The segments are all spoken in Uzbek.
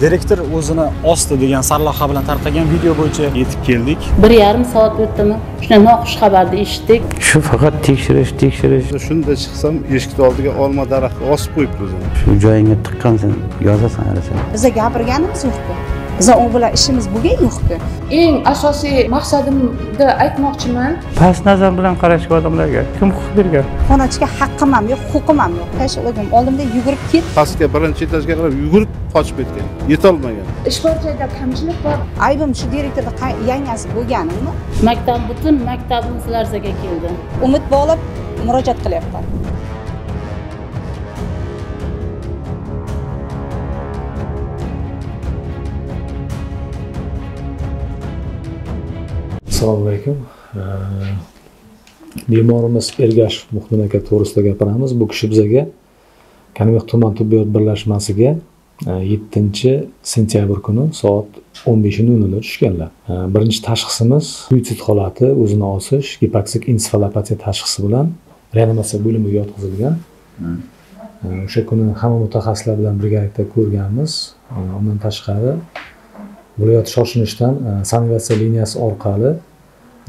direktor o'zini osti degan sarlavha bilan tarqagan video bo'yicha yetib keldik. Bir yarim soat o'tdimi? Shunday noxush xabarni eshitdik. Shu faqat tekshirish tekshirish. Shunda chiqsam eshikni oldiga olma daraxti osib qo'yibdi o'zini shu joyingga tiqqansan yozasan biza gapirganimiz yo'qku biza u bilan ishimiz bo'lgan yo'qku eng asosiy maqsadimni aytmoqchiman. Past nazar bilan qarashga odamlarga kim huquq bergan? Xonachga haqqim ham yo'q huquqim ham yo'q. Tashladim oldimda yugurib ket. Pastga birinchi etajga qarab yugurib qochib ketgan. Yetolmagan. Ish bor joyda kamchilik bor. Aybim shu direktorni qa- yangasi bo'lganimmi maktab butun maktabimiz larzaga keldi. umid bog'lab murojaat qilyapman assalomu alaykum. Bemorimiz ergashev muhdim aka to'g'risida gapiramiz. Bu kishi bizaga kanibek tuman tibbiyot birlashmasiga eh, yettinchi sentyabr kuni soat o'n besh nol nolda tushganlar. Eh, birinchi tashxisimiz suitsid holati o'zini osish gipoksik ensefalopatiya tashxisi bilan reanimatsiya bo'limiga yotqizilgan. Eh, o'sha kuni hamma mutaxassislar bilan birgalikda ko'rganmiz. Undan tashqari viloyat shoshilinchdan eh, sanitatsiya liniyasi orqali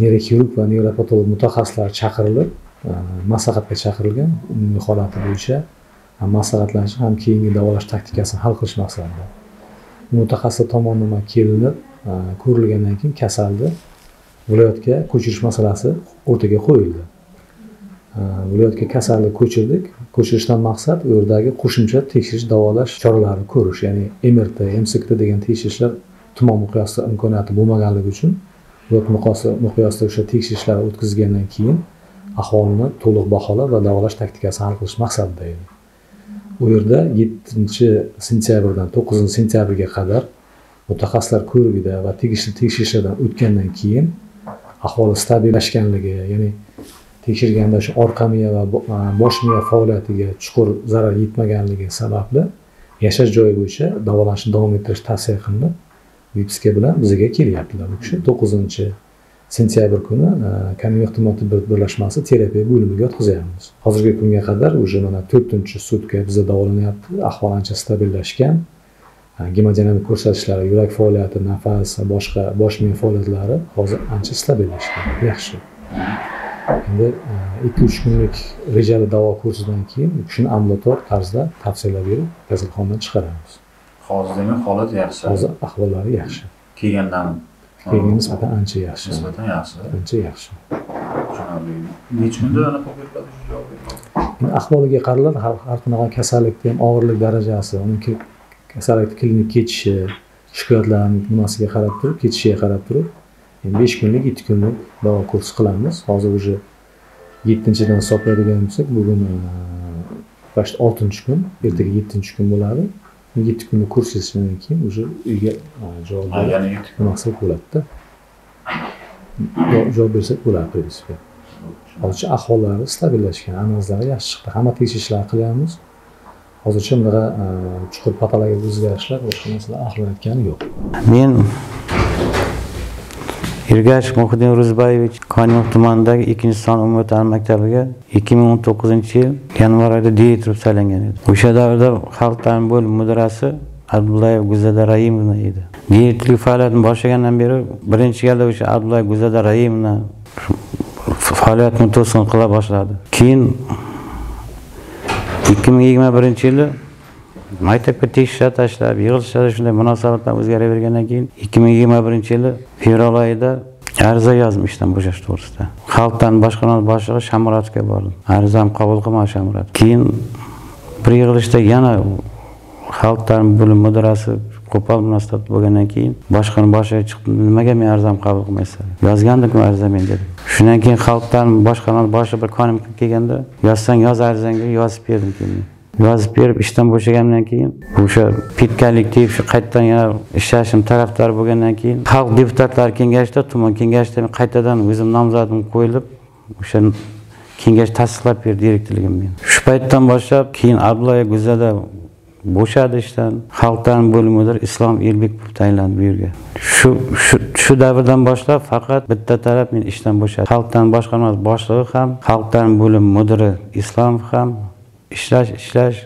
neyroxirurg va neyropatolog mutaxassislar chaqirilib e, maslahatga chaqirilgan umumiy holati bo'yicha ham maslahatlanish ham keyingi davolash taktikasini hal qilish maqsadida. Mutaxassis tomonidan kelinib e, ko'rilgandan keyin kasalni viloyatga ko'chirish masalasi o'rtaga qo'yildi. Viloyatga kasalni ko'chirdik. Ko'chirishdan maqsad u yerdagi qo'shimcha tekshirish davolash choralarini ko'rish ya'ni mrt mskt degan tekshirishlar tuman miqyosida imkoniyati bo'lmaganligi uchun viloyat miqyosida o'sha tekshirishlar o'tkazilgandan keyin aholini to'liq baholab va davolash taktikasini hal qilish maqsadida edi. U yerda yettinchi sentyabrdan to'qqizinchi sentyabrga qadar mutaxassislar ko'rigida va tegishli tekshirishlardan o'tgandan keyin ahvoli stabillashganligi ya'ni tekshirganda shu orqa miya va bosh miya faoliyatiga chuqur zarar yetmaganligi sababli yashash joyi bo'yicha davolanishni davom ettirish tavsiya qilinib vipiska bilan bizga kelyaptilar. Bu kishi to'qqizinchi sentyabr kuni e, kanivek tuman tibbiyot birlashmasi terapiya bo'limiga yotqizyapmiz hozirgi kunga qadar уже mana to'rtinchi sutka bizda davolanyapti. Ahvol ancha stabillashgan. E, gemodinamik ko'rsatkichlari yurak faoliyati nafas va boshqa bosh miya faoliyatlari hozir ancha stabillashgan. Yaxshi. Endi e, ikki uch kunlik rejali davo kursidan keyin u kishini ambulator tarzda tavsiyalar berib kasalxonadan chiqaramiz. Hozir demak holat yaxshi. Hozir ahvollari yaxshi. Kelgandan keyingi nisbatan ancha yaxshi. Nisbatan yaxshi. Ancha yaxshi. Necha kunda anaqa Endi ahvoliga qaraladi har har qanaqa kasallikni ham og'irlik darajasi uni ke- kasallikni klinik kechishi shikoyatlarni nimasiga qarab turib ketishiga qarab turib endi besh kunlik yetti kunlik davo kursi qilamiz. Hozir уже yettinchidan hisoblaydigan bo'lsak bugun почти oltinchi kun ertaga yettinchi kun bo'ladi yetti kunlik kurs yetishgandan keyin уже uyga javob nima qilsak bo'ladida. Javob bersak bo'ladi в принципе hozircha ahvollari stabillashgan analizlari yaxshi chiqdi. Hamma tekshirishlarni qilyapmiz. Hozircha bunaqa chuqur patologik o'zgarishlar boshqa narsalar aniqlanayotgani yo'q. Men Ergash Muhiddin Ruzbayevich Konimov tumanidagi 2-son umumiy ta'lim maktabiga 2019-yil yanvar oyida direktor turib saylangan edi. O'sha davrda xalq ta'lim bo'limi mudirasi Abdullayev Guzada Raimovna edi. Direktorlik faoliyatini boshlagandan beri birinchi galda o'sha Abdullayev Guzada Raimovna faoliyatini to'sin qila boshladi. Keyin 2021-yili maktabga tekshirishlar tashlab yig'ilishlarda shunday munosabatlar o'zgaravergandan keyin ikki ming yigirma birinchi yili fevral oyida ariza yozdim ishdan bo'shash to'g'risida. Xalq boshqarma boshqarmasi boshlig'i shamurodovga bordim. Arizam qabul qilmadi shamurodov keyin bir yig'ilishda yana xalq ta'limi bo'lim mudirasi qo'pol munosabat bo'lgandan keyin boshqarma boshlig'i chiqib nimaga men arizam qabul qilmaysiz? Yozgandiku ariza men dedi. Shundan keyin xalq ta'limi boshqarmasi boshlig'i bir konim kelganda yozsang yoz arizangga yozib berdim keyin. Yozib berib ishdan bo'shagandan keyin o'sha pitkalik deb shu qaytadan yana ishlashim tarafdori bo'lgandan keyin xalq deputatlari kengashida tuman kengashida qaytadan o'zim nomzodim qo'yilib o'sha kengash tasdiqlab berdi direktorligim men shu paytdan boshlab keyin abdulla guzada bo'shadi ishdan. Xalq ta'limi bo'limi mudiri islom elbekov tayinlandi bu yerga. Shu shu shu davrdan boshlab faqat bitta taraf men ishdan bo'shadi. Xalq ta'limi boshqarmasi boshlig'i ham xalq ta'limi bo'limi mudiri islomov ham ishlash ishlash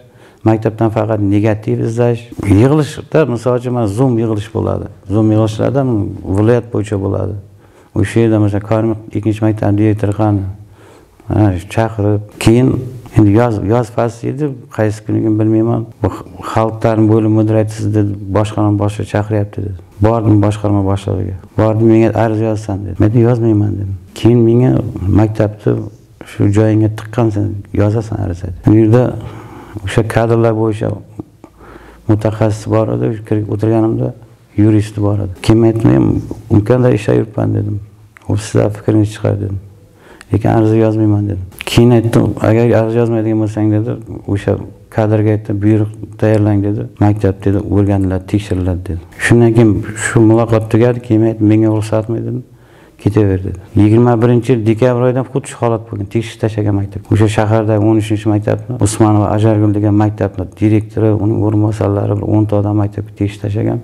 maktabdan faqat negativ izlash yig'ilishda misol uchun mana zoom yig'ilish bo'ladi. Zoom yig'ilishlarda viloyat bo'yicha bo'ladi. O'sha yerda masalan korimov ikkinchi maktab direktori qani chaqirib keyin endi yoz yoz fasli edi qaysi kunligini bilmayman. Bu xalq ta'limi bo'limi mudiri aytdi sizni boshqarma boshlig'i chaqiryapti dedi. Bordim boshqarma boshlig'iga? Bordim menga arz yozsan dedi. Men aytdim, yozmayman dedim. Keyin menga maktabni shu joyingga tiqqansan yozasan ariza bu u yerda o'sha kadrlar bo'yicha mutaxassis bor edi kirib o'tirganimda yurist bor edi. Keyin men aytdim men umkonda yuribman dedim. U sizlar fikringizni chiqar dedim. Lekin ariza yozmayman dedim. Keyin aytdim agar ariza yozmaydigan bo'lsang dedi. O'sha kadrga aytdim buyruq tayyorlang dedi. Maktab dedi. O'rganiladi tekshiriladi dedi. Shundan keyin shu muloqot tugadi. Keyin menga ruxsatmi dedim. Ketaver dedi yigirma birinchi dekabr oyidan xuddi shu holat bo'lgan. Tekshirib tashlagan maktab. O'sha shahardagi o'n uchinchi maktabni usmonova ajargul degan maktabni direktori uning o'rinbosarlari bir o'nta odam maktabga tekshirib tashlagan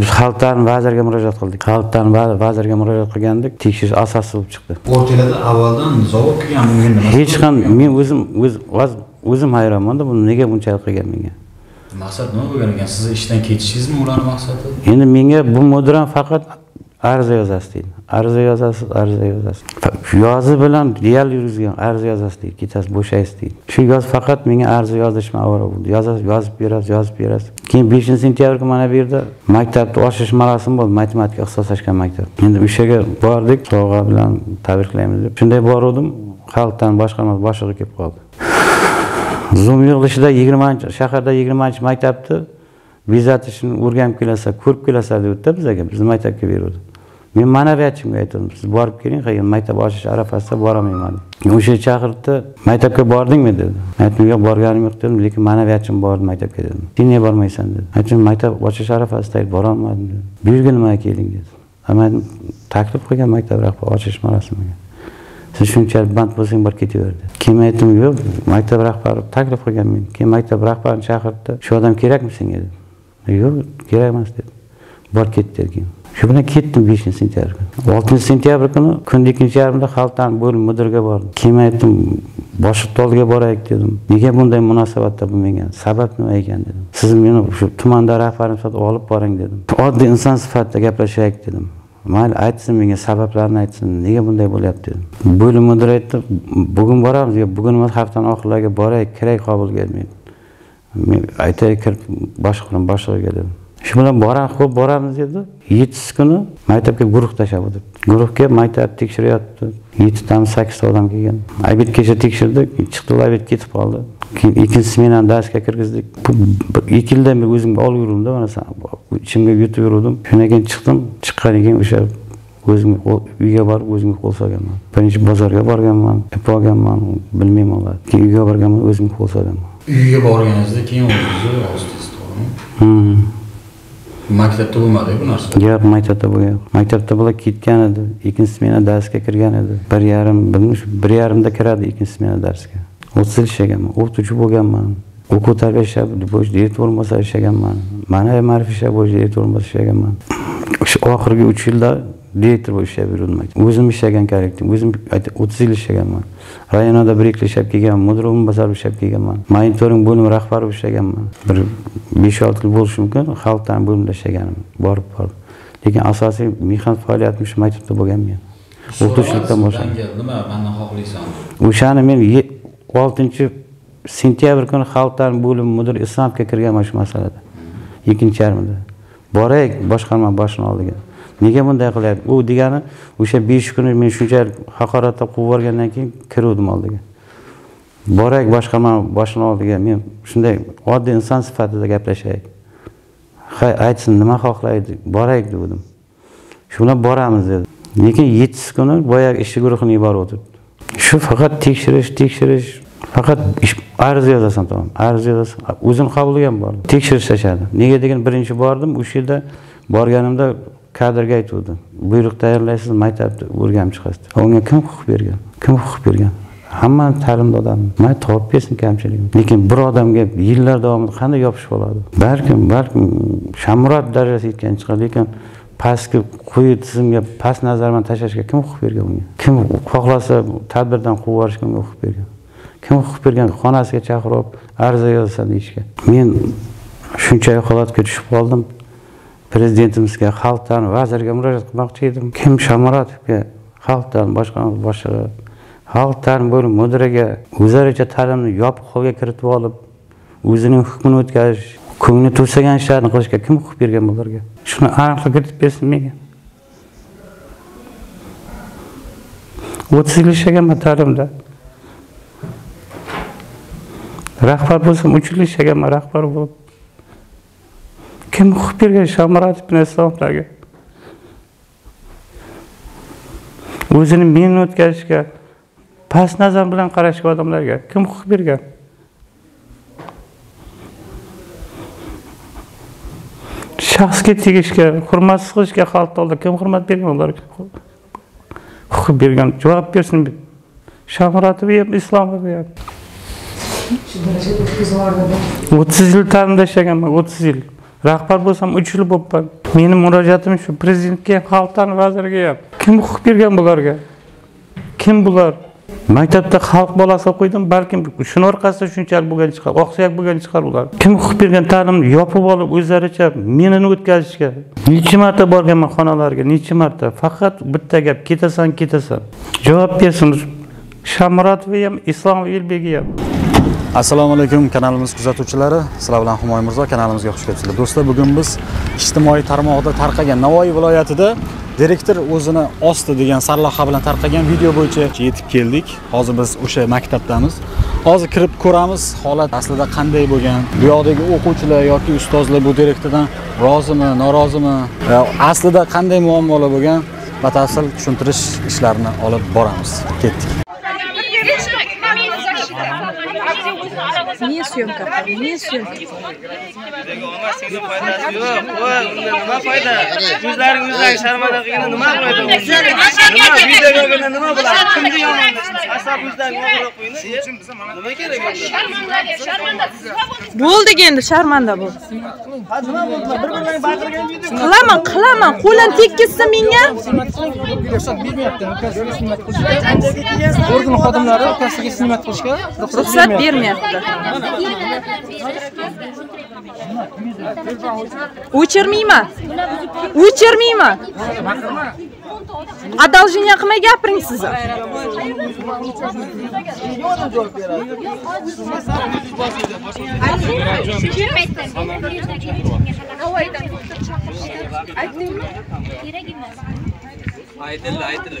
biz xalq ta'limi vaziriga murojaat qildik. Xalq ta'limi va- vaziriga murojaat qilgandik. Tekshirish asossiz bo'lib chiqdi. O'rtalarda avvaldan zavod bunga nima hech qanday men o'zim o'z- o'z- o'zim hayronmanda buni nega bunchalik qilgan menga maqsad nima bo'lgan ekan? Sizni ishdan ketishingizmi ularni maqsadi endi menga bu mudiram faqat ariza yozasiz deydi. Ariza yozasiz ariza yozasiz. Yozi bilan real yurgizgan ariza yozasiz deydi. Ketasiz bo'shaysiz deydi. Shu yoz faqat menga ariza yozishma avvalo bo'ldi. Yozasiz yozib berasiz yozib berasiz. Keyin beshinchi sentyabrga mana bu yerda maktabni ochish marosimi bo'ldi. Matematika ixtisoslashgan maktab. Endi o'sha yerga bordik. Sovg'a bilan tabriklaymiz deb shunday boruvdim. Xalq ta'limi boshqarmasi boshlig'i kelib qoldi. Zoom yig'ilishida yigirmanchi shaharda yigirmanchi maktabni bezatishni o'rganib kelasizlar ko'rib kelasizlar debdida bizaga bizni maktabga beruvdi. Men ma'naviyatchimga aytdim siz borib keling keyin maktab ochish arafasida borolmayman o'sha chaqirdi maktabga bordingmi? dedi. Aytdim yo'q borganim yo'q dedim lekin ma'naviyatchim bordi maktabga dedim. Sen nega bormaysan dedi. Aytdim maktab ochish arafasida borolmadim dedi. Bu yerga nimaga kelding dedi. Ha, men taklif qilgan maktab rahbari ochish marosimiga siz shunchalik band bo'lsang borib ketaver dedi keyin men aytdim yo'q maktab rahbari taklif qilgan men. Keyin maktab rahbarini chaqirdi. Shu odam kerakmi senga? dedi. Yo'q kerak emas dedi. Borib ket dedi keyin. Shu bilan ketdim beshinchi sentyabr kuni. Oltinchi sentyabr kuni kunni ikkinchi yarmida xalq bo'lim mudiriga bordim. Keyin men aytdim boshliqni oldiga boraylik dedim. Nega bunday munosabatda bo'lmagan sabab nima ekan? dedim. Siz meni shu tumanda rahbarim sifatida olib boring dedim. Oddiy inson sifatida gaplashaylik dedim. Mayli aytsin menga sabablarini aytsin nega bunday bo'lyapti? Dedim bo'lim mudiri aytdi bugun boramiz yo bugun emas haftani oxirlariga boraylik kiray qobulga men men aytaylik kirib boshqarini boshlig'iga dedim shu bilan boramiz ho'p boramiz dedi. Yettisi kuni maktabga guruh tashlab o'tibdi guruhga maktab tekshiryapti yettitami sakkizta odam kelgan. Obed kecha tekshirdik chiqdi obed ketib qoldi. Keyin ikkinchi smenani darsga kirgizdik. Ikki yildan beri o'zimga olib yuruvdimda mana ichimga yutib yuruvdim. Shundan keyin chiqdim. Chiqqandan keyin o'sha qo'l- uyga borib o'zimga qo'l solganman. Birinchi bozorga borganman ip olganman bilmayman keyin uyga borganman o'zimga qo'l solganman. Uyga borganingizda keyin o'zingizni yozdingiz to'g'rimi Hmm. maktabda bo'lmadi bu narsa? Yo'q maktabda bo'lgan maktabda bular ketgan edi. Ikkinchi smena darsga kirgan edi. Bir yarim bilmish bir yarimda kiradi ikkinchi smena darsga o'ttiz yil ishlaganman o'qituvchi bo'lganman o'quv tarbiya ishlab bo'yicha direktor o'rinbosari ishlaganman ma'naviy ma'rifat ishlab bo'yicha direktor o'rinbosari ishlaganman. O'sha oxirgi uch yilda direktor bo'lib ishlab yurdim o'zim ishlagan kollektiv o'zim o'ttiz yil ishlaganman. Rayonada bir ikki ishlab kelganman mudir o'rinbosari ishlab kelganman. Monitoring bo'limi rahbari bo'lib ishlaganman. Bir besh olti yil bo'lishi mumkin xalq ta'limi bo'limida ishlaganim borib borib. Lekin asosiy mehnat faoliyatim shu maktabda bo'lgan men. O'qituvchilikdan boshladim nima mandan xohlaysan o'shani men oltinchi sentyabr kuni xalq ta'limi bo'limi mudiri islomovga kirganman shu masalada. Ikkinchi yarmida. Boraylik boshqarma boshini oldiga. Nega bunday qilyapti? U degani o'sha besh kuni men shunchalik haqoratlab quvib yuborgandan keyin kiruvdim oldiga. Boraylik boshqarma boshini oldiga. Men shunday oddiy inson sifatida gaplashaylik. Hay aytsin nima xohlaydi? Boraylik degandim shu bilan boramiz dedi. Lekin yettisi kuni boyagi ishchi guruhini yuborib o'tiribdi. Shu faqat tekshirish tekshirish faqat ariza yozasan tamom. Ariza yozasan. O'zim qabuliga ham bordim. Tekshirishashadi nega degan birinchi bordim o'sha yerda borganimda kadrga aytuvdi buyruq tayyorlaysiz maktabni o'rganib chiqasiz. Deb. unga kim huquq bergan? Kim huquq bergan? Hammani ta'limda odam. Man topib bersin kamchiligini. Lekin bir odamga yillar davomida qanday yopishib oladi balkim balkim shamurod darajasiga yetgan chiqar lekin pastki quyi tizimga past nazar bilan tashlashga kim huquq bergan unga? Kim xohlasa tadbirdan quvib yuborishga unga huquq bergan? Kim huquq bergan xonasiga chaqirib ariza yozasan deyishga. Men shunchalik holatga tushib qoldim. Prezidentimizga xalqdan vazirga murojaat qilmoqchi edim. Kim shamuratovga xalqdan boshqarma boshlig'i xalq ta'lim bo'limi mudiriga o'zlaricha ta'limni yopiq holga kiritib olib o'zining hukmini o'tkazish ko'ngli to'sagan ishlarni qilishga kim huquq bergan bularga? Shuni aniqlik kiritib bersin menga. O'ttiz yil ishlaganman ta'limda rahbar bo'lsam uch yil ishlaganman rahbar bo'lib kim huquq bergan? Shomuratov bilan islomlarga o'zini men o'tkazishga past nazar bilan qarashga odamlarga kim huquq bergan? Shaxsga tegishga hurmatsiz qilishga xalqni oldida kim hurmat bergan ularga? Huquq bergan javob bersin. Shomuratov ham islomov ham. O'ttiz yil ta'limda ishlaganman o'ttiz yil. Rahbar bo'lsam uch yil bo'libman meni murojaatim shu prezidentga ham xalq ta'limi vaziriga ham. Kim huquq bergan bularga? Kim bular? Maktabda xalq bolasi qo'ydim balkim shuni orqasida shunchalik bo'lgan chiqar oqsuyak bo'lgan chiqar ular. Kim huquq bergan ta'limni yopib olib o'zlaricha menini o'tkazishga? Necha marta borganman xonalarga? Necha marta? Faqat bitta gap ketasan ketasan. Javob bersin shamuratov ham islom elbegi ham. Assalomu alaykum kanalimiz kuzatuvchilari. Sizlar bilan humoy mirzo kanalimizga xush kelibsizlar. Do'stlar bugun biz ijtimoiy tarmoqda tarqagan navoiy viloyatida direktor o'zini osti degan sarlavha bilan tarqagan video bo'yicha yetib keldik. Hozir biz o'sha maktabdamiz. Hozir kirib ko'ramiz holat aslida qanday bo'lgan. Bu yoqdagi o'quvchilar yoki ustozlar bu direktordan rozimi norozimi e, aslida qanday muammolar bo'lgan? Batafsil tushuntirish ishlarini olib boramiz. Ketdik. Niye syomka? Niye syomka? yo'q voy unda nima foyda yuzlaringizdagi sharmanda qilganda nima foyda nima video ko'rganda nima bo'ladi qo'yinglar nima kerak unda bo'ldi endi sharmanda nima bo'ldi bir birilarga baqirgan video qilaman qilaman qo'lim tekkizsa menga. Ruxsat bermayapti organ xodimlari ukasiga xizmat qilishga ruxsat bermayapti. O'chirmayman. O'chirmayman одолжение qilmay gapiring siz aytildi aytildi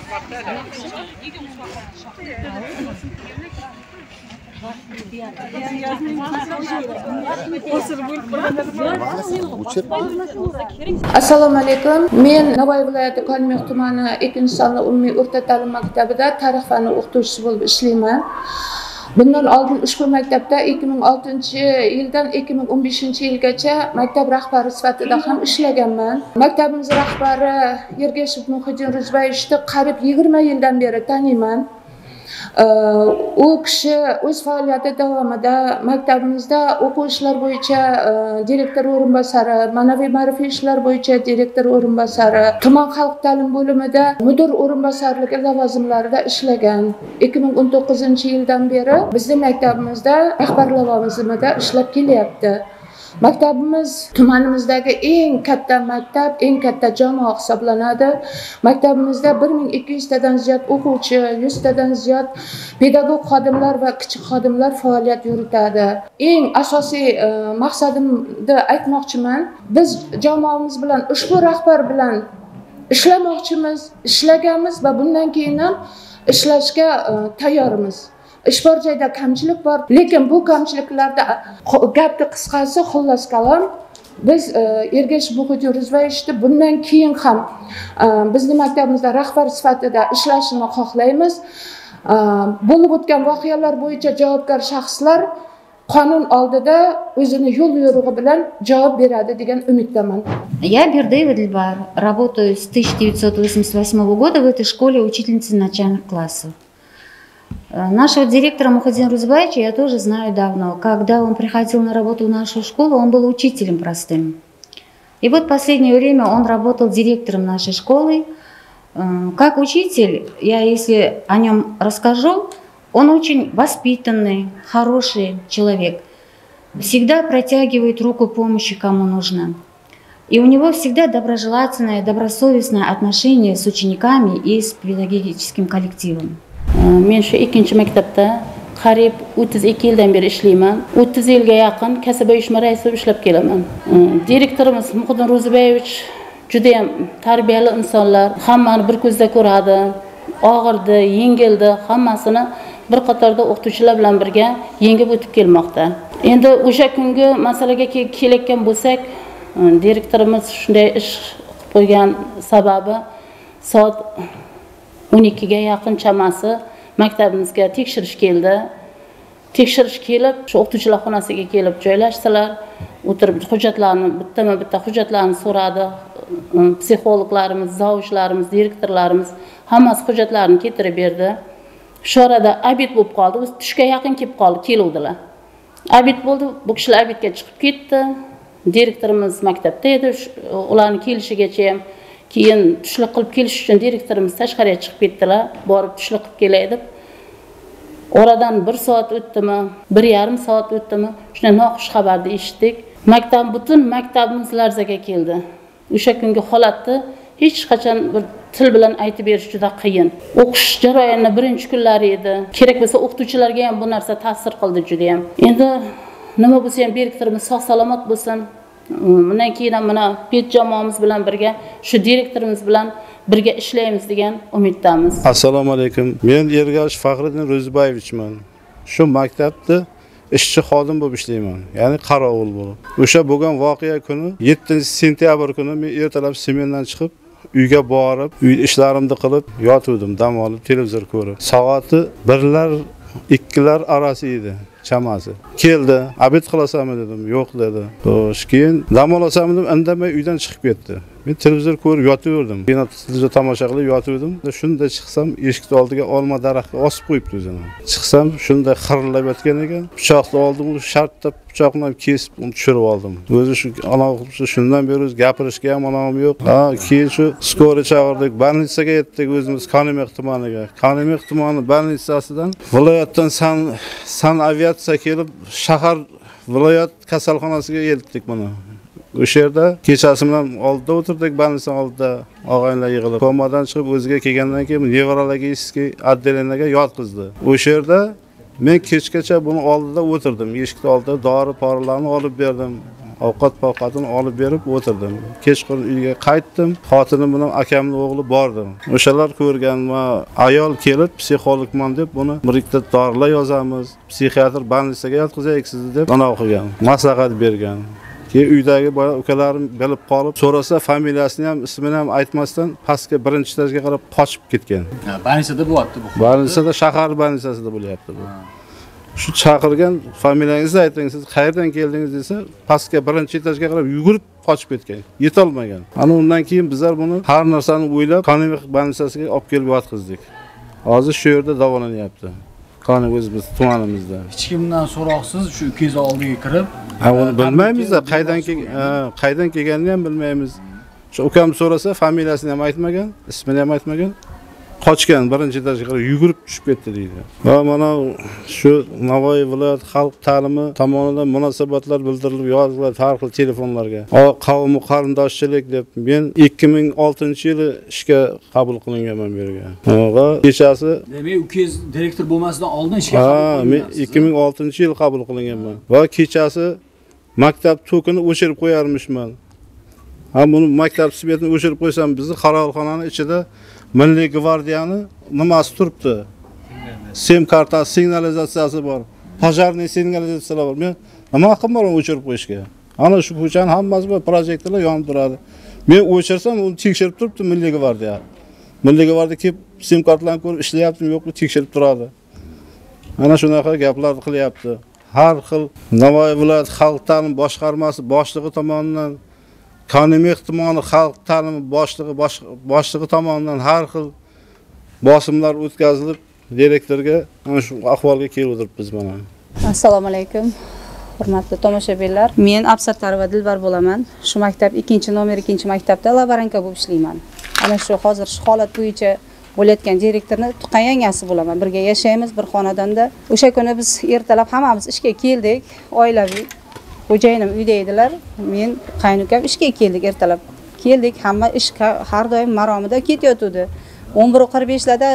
assalomu alaykum. Men navoiy viloyati kolmyoq tumani ikkinchi sonli umumiy o'rta ta'lim maktabida tarix fani o'qituvchisi bo'lib ishlayman. Bundan oldin ushbu maktabda ikki ming oltinchi yildan ikki ming o'n beshinchi yilgacha maktab rahbari sifatida ham ishlaganman. Maktabimiz rahbari ergashev muhiddin ro'zbayevичni qariyb yigirma yildan beri taniyman. U kishi o'z faoliyati davomida maktabimizda o'quv ishlar bo'yicha direktor o'rinbosari ma'naviy ma'rifiy ishlar bo'yicha direktor o'rinbosari tuman xalq ta'lim bo'limida mudir o'rinbosarligi lavozimlarida ishlagan ikki ming o'n to'qqizinchi yildan beri bizni maktabimizda rahbar lavozimida ishlab kelyapti maktabimiz tumanimizdagi eng katta maktab eng katta jamoa hisoblanadi. Maktabimizda bir ming ikki yuztadan ziyod o'quvchi yuztadan ziyod pedagog xodimlar va kichik xodimlar faoliyat yuritadi. Eng asosiy e, maqsadimni aytmoqchiman biz jamoamiz bilan ushbu rahbar bilan ishlamoqchimiz ishlaganmiz va bundan keyin ham ishlashga e, tayyormiz. Ish bor joyda kamchilik bor lekin bu kamchiliklarda gapni qisqasi xullas kalom biz e, ergash ergashev muhiddin ro'zbayevichni bundan keyin ham e, bizni maktabimizda rahbar sifatida ishlashini xohlaymiz e, bo'lib o'tgan voqealar bo'yicha javobgar shaxslar qonun oldida o'zini yo'l yo'rig'i bilan javob beradi degan umiddaman Я Бердыева Дильбар, работаю с 1988 года в этой школе учительницей начальных классов. Э, Нашего директора Мухаддина Рузбаевича я тоже знаю давно. Когда он приходил на работу в нашу школу, он был учителем простым. И вот последнее время он работал директором нашей школы. Э, Как учитель, я если о нем расскажу, он очень воспитанный, хороший человек. Всегда протягивает руку помощи, кому нужно. И у него всегда доброжелательное, добросовестное отношение с учениками и с педагогическим коллективом. Э, men shu ikkinchi maktabda qariyb o'ttiz ikki yildan beri ishlayman. O'ttiz yilga yaqin kasaba uyushma raisi bo'lib ishlab kelaman. Э, direktorimiz muhiddin ro'ziboyevich judayam tarbiyali insonlar. Hammani bir ko'zda ko'radi. Og'irdi yengildi hammasini bir qatorda o'qituvchilar bilan birga yengib o'tib kelmoqda. Endi o'sha kungi masalaga kelayotgan bo'lsak direktorimiz shunday ish qilib qo'ygan sababi soat o'n ikkiga yaqin chamasi maktabimizga tekshirish keldi. Tekshirish kelib shu o'qituvchilar xonasiga kelib joylashdilar. O'tirib hujjatlarni bittama bitta hujjatlarni so'radi. Um, psixologlarimiz zavuchlarimiz direktorlarimiz hammasi hujjatlarni keltirib berdi. Shu orada obed bo'lib qoldi. O'zi tushga yaqin kelib qoldi keluvdilar. Obed bo'ldi bu kishilar obedga chiqib ketdi. Direktorimiz maktabda edi ularni kelishigacha ham keyin tushlik qilib kelish uchun direktorimiz tashqariga chiqib ketdilar borib tushlik qilib kelay deb. Oradan bir soat o'tdimi bir yarim soat o'tdimi shunday noxush xabarni eshitdik. Maktab butun maktabimiz larzaga keldi. O'sha kungi holatni hech qachon bir til bilan aytib berish juda qiyin. O'qish jarayoni birinchi kunlari edi. Kerak bo'lsa o'qituvchilarga ham bu narsa ta'sir qildi judayam. Endi nima bo'lsa ham direktorimiz sog' salomat bo'lsin. Bundan keyin ham mana pet jamoamiz bilan birga shu direktorimiz bilan birga ishlaymiz degan umiddamiz assalomu alaykum men ergash faxriddin ro'zibayevichman shu maktabni ishchi xodim bo'lib ishlayman ya'ni qorovul bo'lib o'sha bo'lgan voqea kuni 7 sentyabr kuni men ertalab smendan chiqib uyga borib uy ishlarimni qilib yotuvdim dam olib televizor ko'rib soati birlar ikkilar orasi edi chamasi. Keldi обед qilasanmi dedim. Yo'q dedi. Xo'sh keyin dam olasanmi dedim. Indamay uydan chiqib ketdi. Men televizor ko'rib yotaverdim. Kino televizor tomosha qilib yotaverdim. Shunda chiqsam eshikni oldiga olma daraxtga osib qo'yibdi o'zini. Chiqsam shunday xirillab yotgan ekan. Pichoqni oldim u shartta pichoq bilan kesib uni tushirib oldim. O'zi shu anavi shundan beri o'zi gapirishga ham anavim yo'q. Ha keyin shu skoriy chaqirdik больницаga yetdik o'zimiz konimex tumaniga. Konimex tumani больницasidan viloyatdan san san aviatsiya kelib shahar viloyat kasalxonasiga yetdik mana o'sha yerda kechasi bilan oldida o'tirdik. Больницаni oldida og'aynilar yig'ilib komadan chiqib o'ziga kelgandan keyin nevrologический отделениеga yotqizdi. O'sha yerda men kechgacha buni oldida o'tirdim. Eshikni oldida dori porilarni olib berdim ovqat povqatini olib berib o'tirdim. Kechqurun uyga qaytdim xotinim bilan akamni o'g'li bordim. O'shalar ko'rgan va ayol kelib psixologman deb buni bir ikkita dorilar yozamiz psixiatr больницаga yotqizaylik sizni deb anavi qilgan maslahat bergan. Keyin uydagi boya ukalarim bilib qolib so'rasa familiyasini ham ismini ham aytmasdan pastga birinchi etajga qarab qochib ketgan. Больницада bo'lyapti bu. Больницада shahar больницасida bo'lyapti bu. Shu chaqirgan familiyangizni ayting siz qayerdan keldingiz desa pastga birinchi etajga qarab yugurib qochib ketgan. Yetolmagan. Ana undan keyin bizlar buni har narsani o'ylab konimix больницasiga olib kelib yotqizdik. Hozir shu yerda davolanyapti. Qani o'zimiz tumanimizda. Hech kimdan so'roqsiz shu ukangiz oldiga kirib uni bilmaymizda qaydan qaydan kelganini ham bilmaymiz. Shu ukam so'rasa familiyasini ham aytmagan ismini ham aytmagan. Qochgan birinchi etajga qarab yugurib tushib ketdi deydi. Va mana shu navoiy viloyat xalq ta'limi tomonidan munosabatlar bildirilib yoziladi har xil telefonlarga. "O, qavmi qarindoshchilik deb men 2006 yili ishga qabul qilinganman bu yerga va kechasi demak ukangiz direktor bo'lmasidan oldin ishga ha men qilingansiz. 2006 yil qabul qilinganman va kechasi maktab tokini o'chirib qo'yarmishman. Ha buni maktab svetini o'chirib qo'ysam bizni qarorxonani ichida milliy gvardiyani nimasi turibdi? Sim kartasi signalizatsiyasi bor пожарный signalizatsiyalar bor. Men nima qilib uni o'chirib qo'yishga? Ana shu ko'chani hammasi bor projektorlar yonib turadi. Men o'chirsam uni tekshirib turibdi milliy gvardiya. Milliy gvardiya kelib sim kartalarni ko'rib ishlayaptimi yo'qmi tekshirib turadi. Ana shunaqa gaplarni qilyapti. Har xil navoiy viloyat xalq ta'limi boshqarmasi boshlig'i tomonidan konimex tumani xalq ta'limi boshlig'i boshlig'i tomonidan har xil bosimlar o'tkazilib direktorga mana shu ahvolga kelib o'tiribmiz mana. Assalomu alaykum hurmatli tomoshabinlar. Men absattarova dilbar bo'laman. Shu maktab ikkinchi nomer ikkinchi maktabda laboranka bo'lib ishlayman ana shu hozir shu holat bo'yicha bo'layotgan direktorni tuqqan yangasi bo'laman birga yashaymiz bir xonadonda. O'sha kuni biz ertalab hammamiz ishga keldik oilaviy. Xo'jayinim uyda edilar men qaynukam ishga keldik ertalab. Keldik hamma ish har doim maromida ketayotgandi o'n bir qirq beshlarda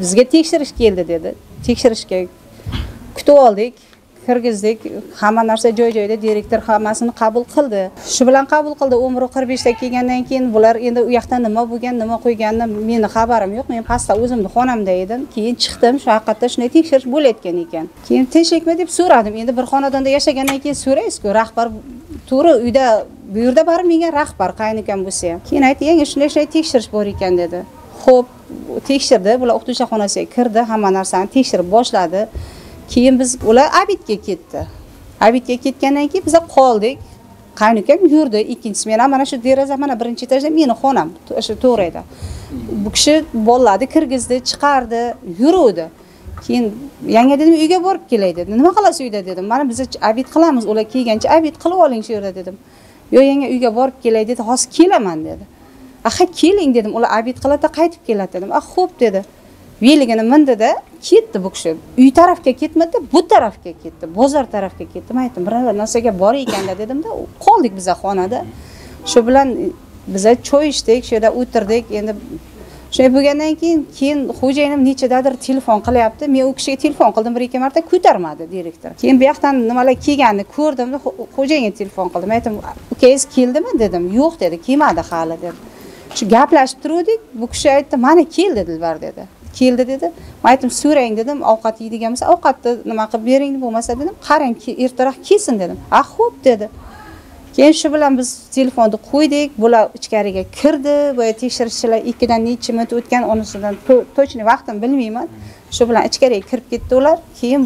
bizga tekshirish keldi dedi. Tekshirishga kutib oldik. Kirgizdik. Hamma narsa joy joyida direktor hammasini qabul qildi. Shu bilan qabul qildi. Umri qirq beshda kelgandan keyin bular endi u yoqda nima bo'lgan nima qo'yganini meni xabarim yo'q. Men pastda o'zimni xonamda edim. Keyin chiqdim. Shu haqiqatda shunday tekshirish bo'layotgan ekan. Keyin tinchlikmi deb so'radim. Endi bir xonadonda yashagandan keyin so'raysizku rahbar to'g'ri uyda bu yerda baribir menga rahbar qaynukam bo'lsa ham. Keyin aytdi yanga shunday shunday tekshirish bor ekan dedi. Ho'p tekshirdi. Bular o'qituvchi xonasiga kirdi. Hamma narsani tekshirib boshladi. Keyin biz ular abidga ketdi. Abidga ketgandan keyin biz qoldik. Qaynukam yurdi. Ikkinchisi men ham mana shu deraza mana birinchi etajda meni xonam o'sha to'g'ri edi bu kishi bolalarni kirgizdi chiqardi yuruvdi. Keyin yanga dedim uyga borib kelay dedi. Nima qilasiz uyda? dedim. Mana biz abid qilamiz ular kelgancha abid qilib oling shu yerda dedim. Yo'q yanga uyga borib kelay dedi. Hozir kelaman dedi. Aha keling dedim. Ular abid qiladi qaytib keladi dedim. Ah xo'p dedi. Veligini mindida ketdi bu kishi. Uy tarafga ketmadi bu tarafga ketdi bozor tarafga ketdi. Man aytdim biror narsaga bor ekanda dedimda qoldik biza xonada. Shu bilan biza choy ichdik shu yerda o'tirdik. Endi shunday bo'lgandan keyin keyin xo'jayinim nechadadir telefon qilyapti. Men u kishiga telefon qildim bir ikki marta ko'tarmadi direktor. Keyin bu yoqdan nimalar kelganini ko'rdimda xo'jayinga telefon qildim. Aytdim ukangiz keldimi? dedim. Yo'q dedi. Kelmadi hali dedi. Shu gaplashib turuvdik. Bu kishi aytdi mana keldi dilbar dedi. Keldi dedi man aytdim so'rang dedim ovqat yeydigan bo'lsa ovqatni nima qilib bering bo'lmasa dedim. Qarang ertaroq kelsin dedim. A xo'p dedi. Keyin shu bilan biz telefonni qo'ydik bular ichkariga kirdi boya tekshirishchilar ikkidan necha minut o'tgan unisidan точный vaqtini bilmayman. Shu bilan ichkariga kirib ketdi ular. Keyin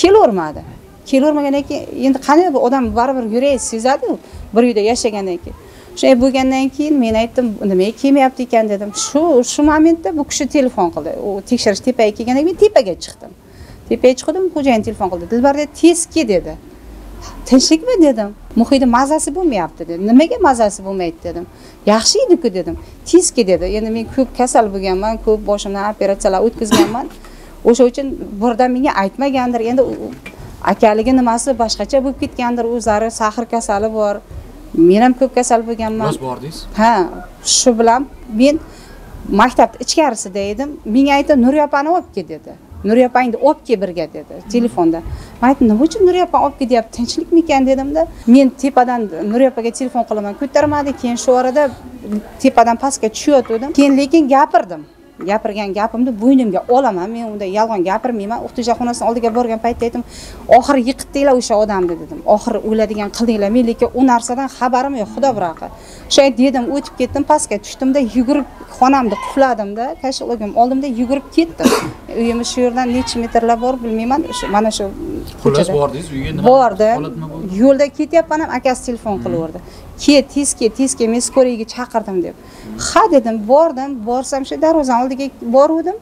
kelavermadi kelavermagandan keyin endi qanday bu odam baribir yuragi sezadiku bir uyda yashagandan keyin. Shunday bo'lgandan keyin men aytdim nimaga kelmayapti ekan dedim. Shu shu momentda bu kishi telefon qildi. U tekshirish tepaga kelgandan keyin men tepaga chiqdim. Tepaga chiqdim xo'jayin telefon qildi. Dilbar dedi tez kel dedi. Tinchlikmi? dedim. Muhitni mazasi bo'lmayapti dedi nimaga mazasi bo'lmaydi? dedim. Yaxshi ediku dedim. Tez kel dedi. Endi men ko'p kasal bo'lganman ko'p boshimdan operatsiyalar o'tkazganman. O'sha uchun birdan menga aytmagandir. Endi akaligi nimasi boshqacha bo'lib ketgandir. O'zlari sahr kasali bor. Men ham ko'p kasal bo'lganman. Biroz bordingiz? Ha shu bilan men maktabni ichkarisida edim. Menga aytdi nuriya opani olib kel dedi. Nuriya opangni olib kel birga dedi telefonda. Man aytdim nima uchun nuriya opani olib kel deyapti tinchlikmikan dedimda men tepadan nuriya opaga telefon qilaman ko'tarmadi. Keyin shu orada tepadan pastga tushayotgandim. Keyin lekin gapirdim gapirgan gapimni bo'ynimga olaman. Men unda yolg'on gapirmayman. O'qituvchi xonasini oldiga borgan paytda aytdim oxiri yiqitdinglar o'sha odamni dedim. Oxiri o'ladigan qildinglar men lekin u narsadan xabarim yo'q xudo biraqa o'sha dedim o'tib ketdim pastga tushdimda yugurib xonamni qulfladimda kashlogim oldimda yugurib ketdim. Uyimiz shu yerdan necha metrlar bor bilmayman mana shu xullas bordingiz uyga nima bordim. yo'lda ketyapman ham akasi telefon qilaverdi kel tez kel tez kel men skорыйga chaqirdim deb. Ha dedim bordim borsam shu darvozani oldiga boruvdim.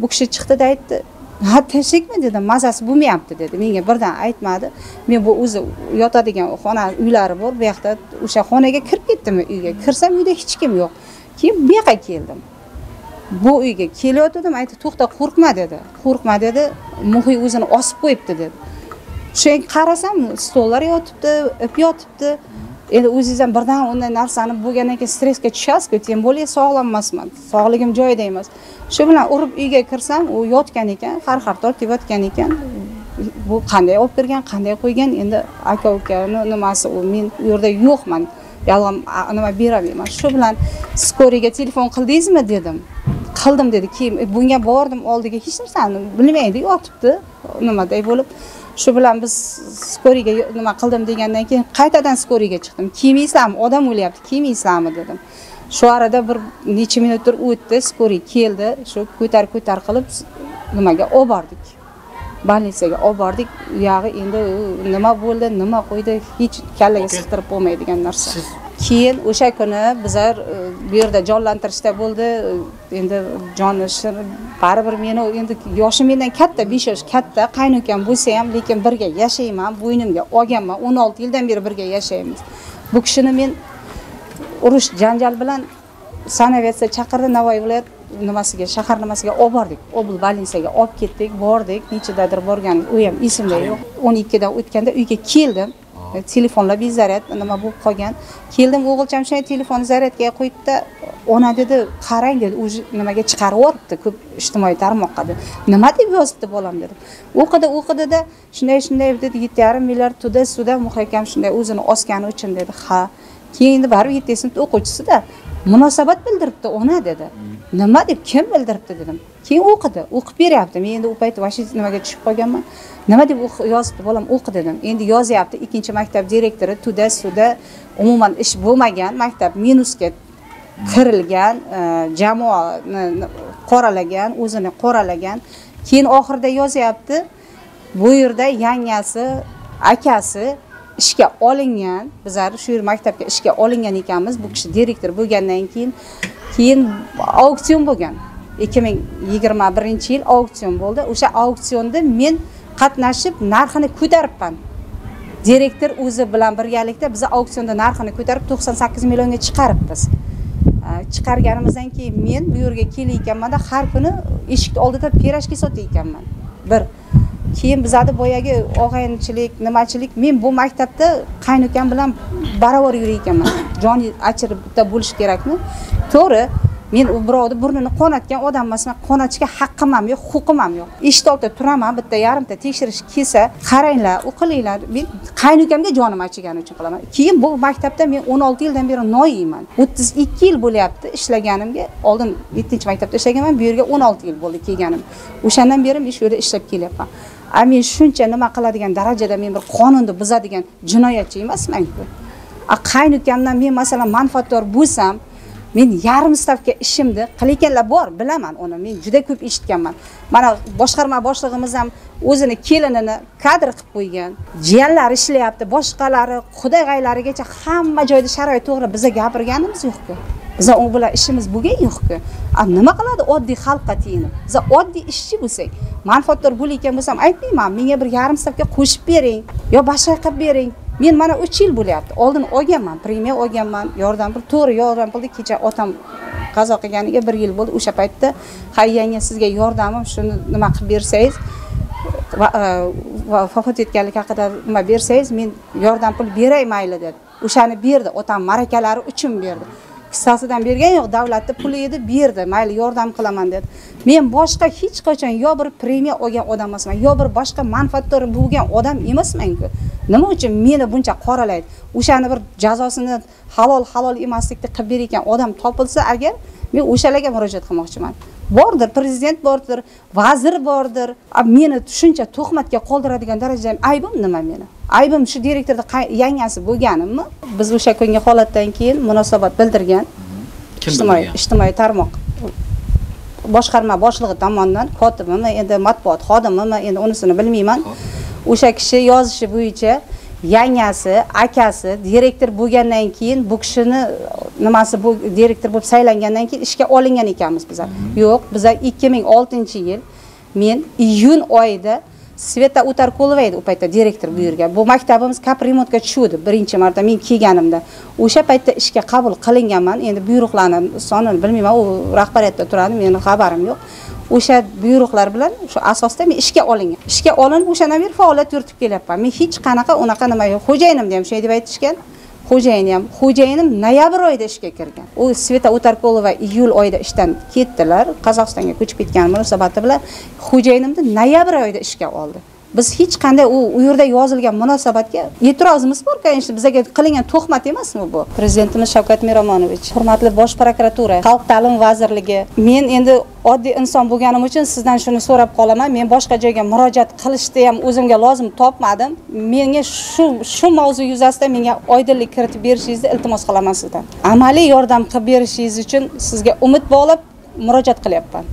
Bu kishi chiqdida aytdi ha tinchlikmi dedim mazasi bo'lmayapti dedi. Menga birdan aytmadi. Men bu o'zi yotadigan xona uylari bor bu yoqda o'sha xonaga kirib ketdim uyga? Kirsam uyda hech kim yo'q. Keyin bu yoqqa keldim. Bu uyga kelayotgandim aytdi to'xta qo'rqma dedi. Qo'rqma dedi muhiy o'zini osib qo'yibdi dedi. O'shaga qarasam stollar yotibdi ip yotibdi. Endi o'zingiz ham birdan unday narsani bo'lgandan keyin stressga tushasizku тем более sog'lom emasman sog'ligim joyida emas. Shu bilan urib uyga kirsam u yotgan ekan har har tortib yotgan ekan. Bu qanday olib kirgan qanday qo'ygan? Endi aka ukani nimasi u men u yerda yo'qman. Yolg'on nima berolmayman shu bilan skорыйga telefon qildingizmi dedim. Qildim dedi. Keyin e, bunga bordim oldiga hech narsani bilmaydi yotibdi. Nimaday bo'lib? Shu bilan biz skорыйga nima qildim degandan keyin qaytadan skорыйga chiqdim. Kelmaysizlarmi odam o'lyapti. Kelmaysizlarmi dedim. Shu arada bir necha minutlar o'tdi skoriy keldi. Shu ko'tar ko'tar qilib nimaga olib bordik. Больницаga olib bordik. Uyog'i endi nima bo'ldi nima qo'ydi hech kallaga sig'dirib bo'lmaydigan narsa keyin o'sha kuni bizlar e, bu yerda jonlantirishda bo'ldi. E, endi joni baribir meni endi yoshi mendan katta besh yosh katta qaynukam bo'lsa ham lekin birga yashayman bo'ynimga olganman. o'n olti yildan beri birga yashaymiz. Bu kishini men urush janjal bilan sanavetsa chaqirdi. Navoiy viloyat nimasiga shahar nimasiga olib bordik. Obl больницаga olib ketdik bordik. Nechadadir borgan u ham esimda yo'q. o'n ikkidan o'tganda uyga keldim. Telefonlar bezaryad nima bo'lib qolgan. Keldim o'g'ilcham shunday telefonni zaryadga qo'yibdi. Ona dedi qarang dedi уже nimaga chiqarib yuboribdi ko'p ijtimoiy tarmoqqa dedi. Nima deb yozibdi bolam dedi. O'qidi o'qidida shunday shunday dedi yetti yarim milliard tuda suda muhra shunday o'zini osgani uchun dedi. Ha keyin endi baribir yettinchi sinfda o'quvchisida munosabat bildiribdi ona dedi. Nima deb kim bildiribdi dedim. Keyin o'qidi o'qib beryapti. Men endi u payt вообще nimaga tushib qolganman. Nima deb yozibdi bolam? O'qi dedim. Endi yozyapti. Ikkinchi maktab direktori tuda suda. Umuman ish bo'lmagan maktab. Minusga kirilgan e, jamoani qoralagan o'zini qoralagan. Keyin oxirida yozyapti. Bu yerda yangasi akasi ishga olingan. Bizlar shu yer maktabga ishga olingan ekanmiz. Bu kishi direktor bo'lgandan keyin keyin auksion bo'lgan. Ikki ming yigirma birinchi yil auksion bo'ldi. O'sha auksionda men qatnashib narxini ko'taribman. Direktor o'zi bilan birgalikda biz auksionda narxini ko'tarib to'qson sakkiz millionga chiqaribmiz. Chiqarganimizdan keyin men bu yerga kelayotganmanda har kuni eshikni oldida pirojki sotayotganman. Bir keyin bizani boyagi og'aynichilik nimachilik men bu maktabda qaynukam bilan barobar yurayotganman. Joni achirib bitta bo'lishi kerakmi? To'g'ri men u birovni burnini qonatgan odam emasman qonatishga haqqim ham yo'q huquqim ham yo'q. Eshikni oldida turaman bitta yarimta tekshirish kelsa qaranglar u qilinglar. Men qaynukamga jonim achigani uchun qilaman. Keyin bu maktabda men o'n olti yildan beri noyiyman o'ttiz ikki yil bo'lyapti ishlaganimga oldin yettinchi maktabda ishlaganman bu yerga o'n olti yil bo'ldi kelganim. O'shandan beri men shu yerda ishlab kelyapman. A men shuncha nima qiladigan darajada men bir qonunni buzadigan jinoyatchi emasmanku. A qaynukamdan men masalan manfaatdor bo'lsam men yarim stavka ishimni qilayotganlar bor bilaman uni. Men juda ko'p eshitganman. Mana boshqarma boshlig'imiz ham o'zini kelinini kadr qilib qo'ygan. Jiyanlari ishlayapti boshqalari qudag'aylarigacha hamma joyda sharoit to'g'ri. Biza gapirganimiz yo'qku. Biza u bilan ishimiz bo'lgan yo'qku. A nima qiladi oddiy xalqqa tiyinib? Biza oddiy ishchi bo'lsak manfaatdor bo'layotgan bo'lsam aytmayman menga bir yarim stavka qo'shib bering yo boshqa qilib bering. Men mana uch yil bo'lyapti. Oldin olganman premiya olganman yordam pul to'g'ri yordam pulni kecha otam qazo qilganiga bir yil bo'ldi. O'sha paytda hay yanga sizga yordamim shuni nima qilib bersangiz e, va- vafot etganlik haqida nima bersangiz men yordam pul beray mayli dedi. O'shani berdi otam ma'rakalari uchun berdi. Hissasidan bergan yo'q davlatni puli edi berdi mayli yordam qilaman dedi. Men boshqa hech qachon yo bir premiya olgan odam emasman yo bir boshqa manfaatdor bo'lgan odam emasmanku. Nima uchun meni buncha qoralaydi? O'shani bir jazosini halol halol emaslikni qilib berayotgan odam topilsa agar men o'shalarga murojaat qilmoqchiman. Bordir prezident bordir vazir bordir. A meni shuncha tuhmatga qoldiradigan darajada aybim nima meni? Aybim shu direktorni yangasi bo'lganimmi biz o'sha kungi holatdan keyin munosabat bildirgan. Ijtimoiy ijtimoiy tarmoq. Boshqarma boshlig'i tomonidan kotibimi endi matbuot xodimimi endi unisini bilmayman. O'sha kishi yozishi bo'yicha yangasi akasi direktor bo'lgandan keyin bu kishini nimasi bu direktor bo'lib saylangandan keyin ishga olingan ekanmiz bizlar. Yo'q bizlar ikki ming oltinchi yil men iyun oyida sveta utarkulova edi u paytda direktor buyurgan. Bu maktabimiz kapremontga tushuvdi birinchi marta men kelganimda o'sha paytda ishga qabul qilinganman. Endi buyruqlarni sonini bilmayman u rahbariyatda turadi meni xabarim yo'q. O'sha buyruqlar bilan shu asosda men ishga olingan. Ishga olinib o'shandan beri faoliyat yuritib kelyapman. Men hech qanaqa unaqa nima yo'q. Xo'jayinimni ham shunday deb aytishgan xo'jayini ham xo'jayinim noyabr oyida ishga kirgan. U sveta utarkulova iyul oyida ishdan ketdilar qozog'istonga ko'chib ketgani munosabati bilan xo'jayinimni noyabr oyida ishga oldi. Biz hech qanday u u yerda yozilgan munosabatga e'tirozimiz bor конечно bizga qilingan tuhmat emasmi bu? Prezidentimiz shavkat miromonovich hurmatli bosh prokuratura xalq ta'lim vazirligi men endi oddiy inson bo'lganim uchun sizdan shuni so'rab qolaman. Men boshqa joyga murojaat qilishni ham o'zimga lozim topmadim. Menga shu shu mavzu yuzasidan menga oydinlik kiritib berishingizni iltimos qilaman sizdan. Amaliy yordam qilib berishingiz uchun sizga umid bog'lab murojaat qilyapman.